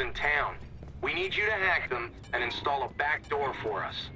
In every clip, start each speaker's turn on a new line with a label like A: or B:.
A: in town. We need you to hack them and install a back door for us.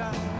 B: Sunshine.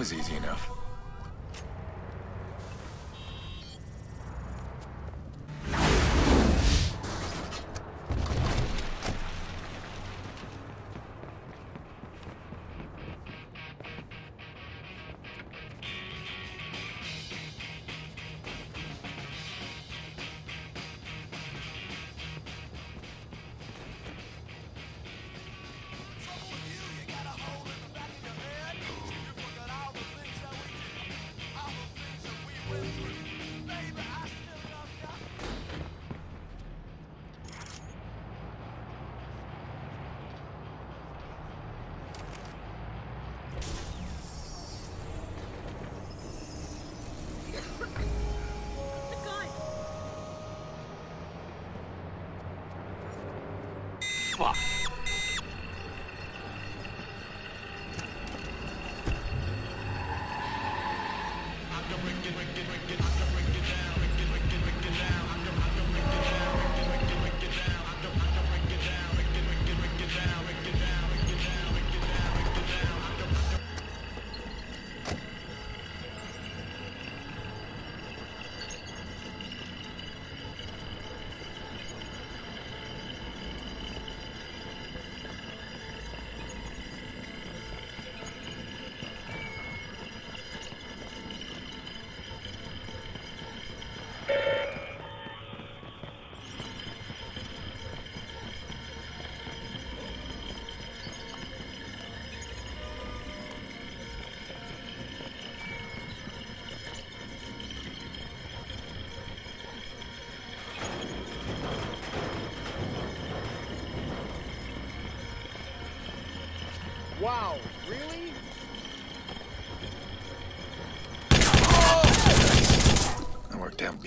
C: Was easy enough.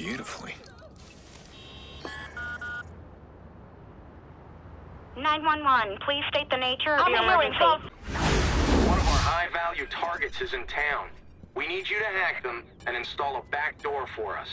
D: Beautifully.
E: 911, please state the nature of
F: I'm
E: your
F: a
E: emergency.
A: One of our high-value targets is in town. We need you to hack them and install a back door for us.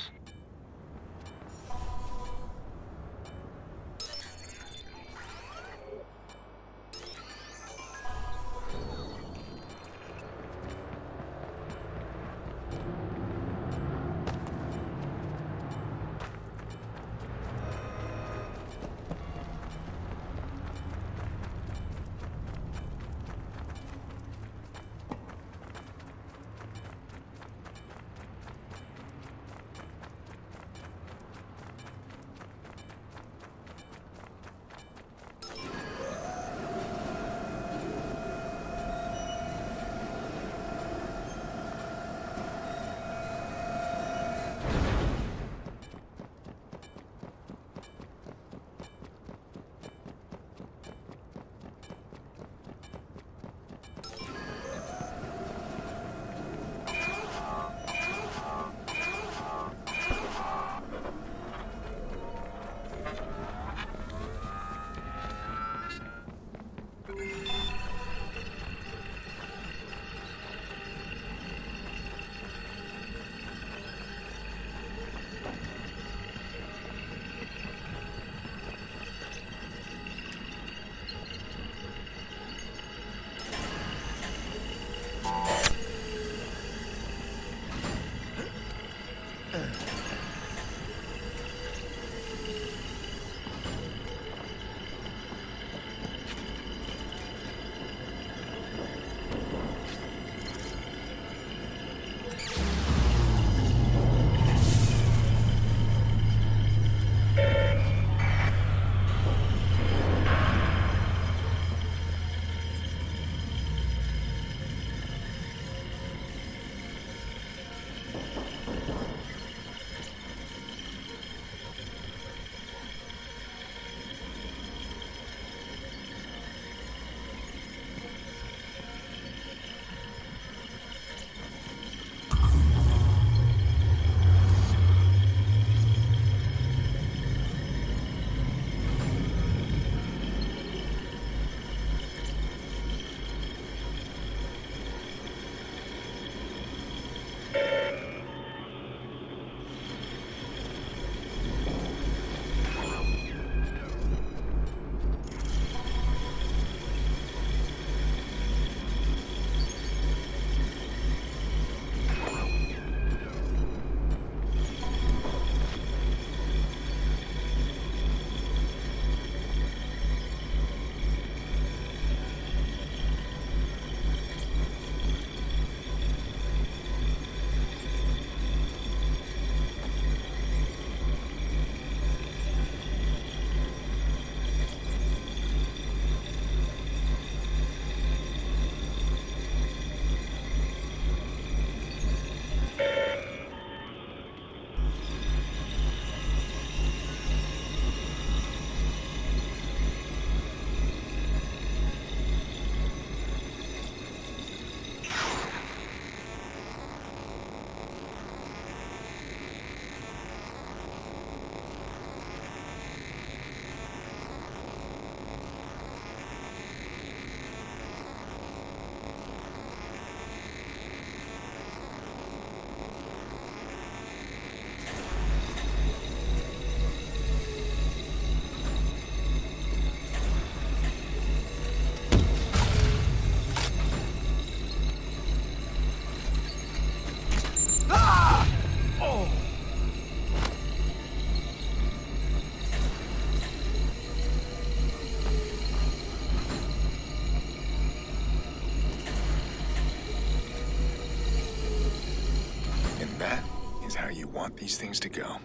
D: Want these things to go.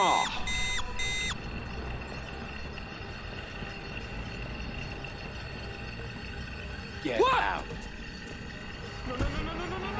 D: off.
C: Get what? out. No, no, no,